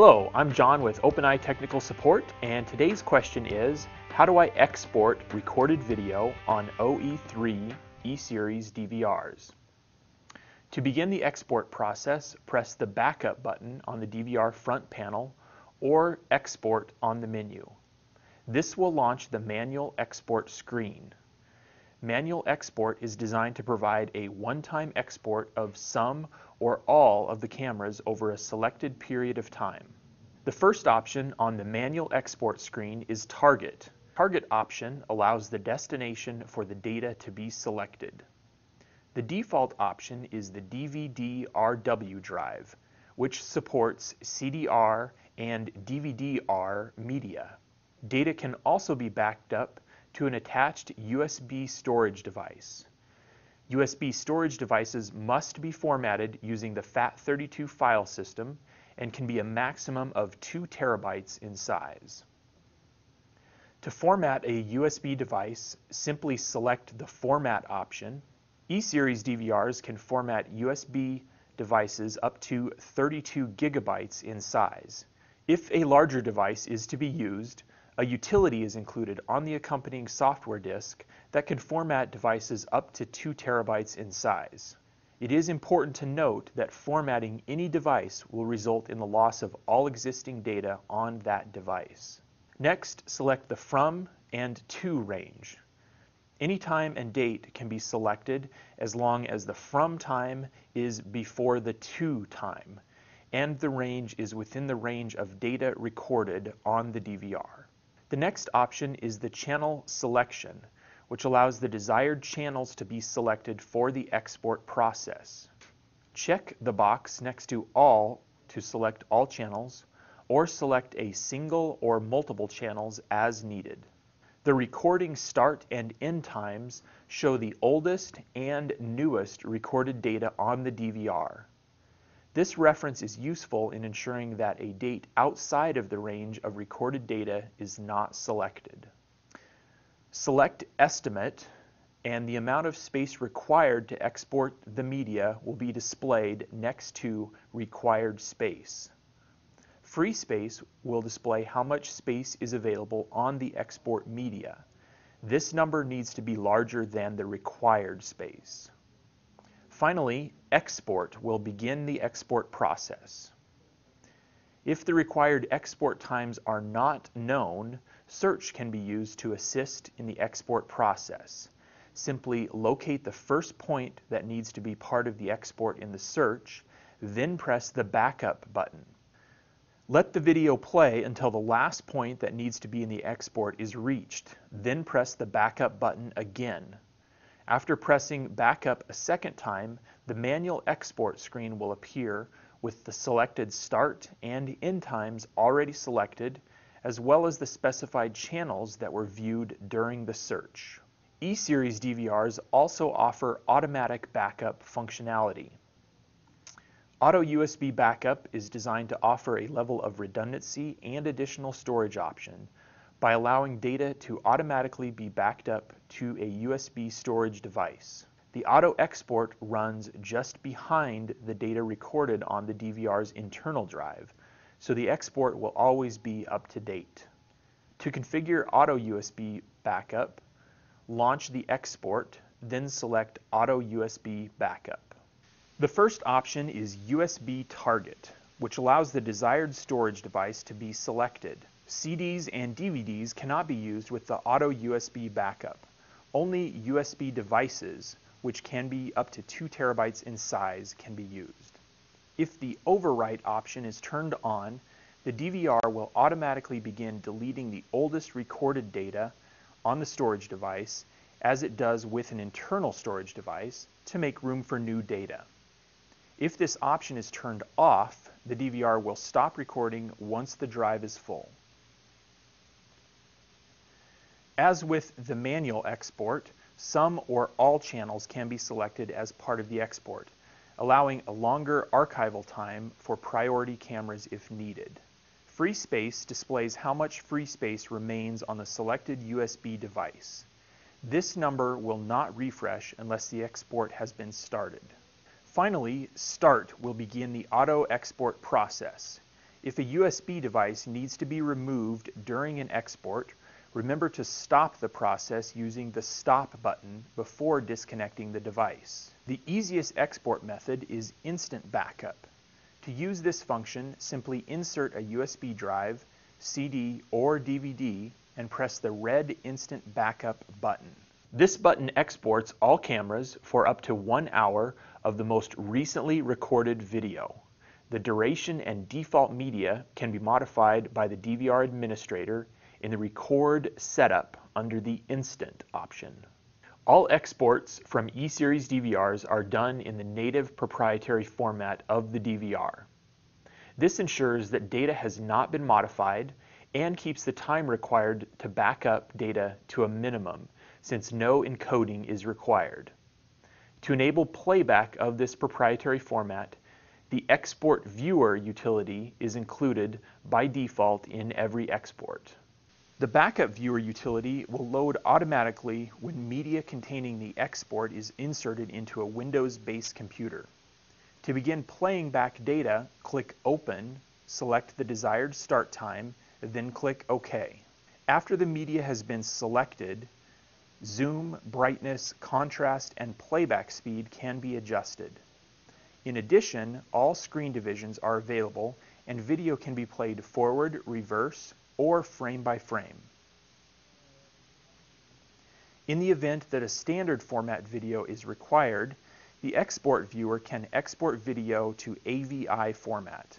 Hello, I'm John with OpenEye Technical Support, and today's question is, how do I export recorded video on OE3 E-Series DVRs? To begin the export process, press the Backup button on the DVR front panel or Export on the menu. This will launch the manual export screen. Manual export is designed to provide a one-time export of some or all of the cameras over a selected period of time. The first option on the manual export screen is Target. Target option allows the destination for the data to be selected. The default option is the DVD-RW drive, which supports CDR and DVD-R media. Data can also be backed up to an attached USB storage device. USB storage devices must be formatted using the FAT32 file system and can be a maximum of 2 terabytes in size. To format a USB device, simply select the Format option. E-Series DVRs can format USB devices up to 32 gigabytes in size. If a larger device is to be used, a utility is included on the accompanying software disk that can format devices up to 2 terabytes in size. It is important to note that formatting any device will result in the loss of all existing data on that device. Next, select the From and To range. Any time and date can be selected as long as the From time is before the To time, and the range is within the range of data recorded on the DVR. The next option is the channel selection, which allows the desired channels to be selected for the export process. Check the box next to All to select all channels, or select a single or multiple channels as needed. The recording start and end times show the oldest and newest recorded data on the DVR. This reference is useful in ensuring that a date outside of the range of recorded data is not selected. Select Estimate and the amount of space required to export the media will be displayed next to Required Space. Free space will display how much space is available on the export media. This number needs to be larger than the required space. Finally, export will begin the export process. If the required export times are not known, search can be used to assist in the export process. Simply locate the first point that needs to be part of the export in the search, then press the backup button. Let the video play until the last point that needs to be in the export is reached, then press the backup button again. After pressing backup a second time, the manual export screen will appear with the selected start and end times already selected, as well as the specified channels that were viewed during the search. E-Series DVRs also offer automatic backup functionality. Auto USB backup is designed to offer a level of redundancy and additional storage option by allowing data to automatically be backed up to a USB storage device. The auto export runs just behind the data recorded on the DVR's internal drive, so the export will always be up to date. To configure auto USB backup, launch the export, then select auto USB backup. The first option is USB target, which allows the desired storage device to be selected. CDs and DVDs cannot be used with the auto USB backup. Only USB devices, which can be up to 2 terabytes in size, can be used. If the overwrite option is turned on, the DVR will automatically begin deleting the oldest recorded data on the storage device as it does with an internal storage device to make room for new data. If this option is turned off, the DVR will stop recording once the drive is full. As with the manual export, some or all channels can be selected as part of the export, allowing a longer archival time for priority cameras if needed. Free space displays how much free space remains on the selected USB device. This number will not refresh unless the export has been started. Finally, Start will begin the auto export process. If a USB device needs to be removed during an export, remember to stop the process using the stop button before disconnecting the device. The easiest export method is instant backup. To use this function, simply insert a USB drive, CD, or DVD and press the red Instant Backup button. This button exports all cameras for up to one hour of the most recently recorded video. The duration and default media can be modified by the DVR administrator in the Record Setup under the Instant option. All exports from E-Series DVRs are done in the native proprietary format of the DVR. This ensures that data has not been modified and keeps the time required to back up data to a minimum since no encoding is required. To enable playback of this proprietary format, the Export Viewer utility is included by default in every export. The Backup Viewer utility will load automatically when media containing the export is inserted into a Windows-based computer. To begin playing back data, click Open, select the desired start time, then click OK. After the media has been selected, zoom, brightness, contrast, and playback speed can be adjusted. In addition, all screen divisions are available and video can be played forward, reverse, or frame by frame. In the event that a standard format video is required, the export viewer can export video to AVI format.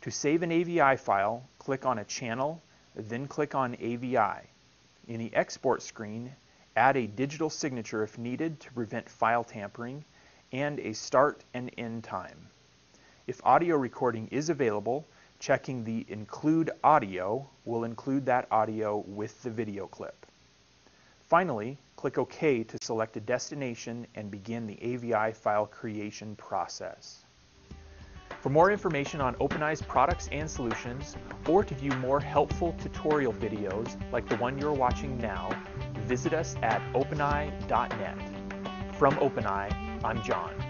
To save an AVI file, click on a channel, then click on AVI. In the export screen, add a digital signature if needed to prevent file tampering, and a start and end time. If audio recording is available, checking the Include Audio will include that audio with the video clip. Finally, click OK to select a destination and begin the AVI file creation process. For more information on OpenEye's products and solutions, or to view more helpful tutorial videos like the one you're watching now, visit us at openeye.net. From OpenEye, I'm John.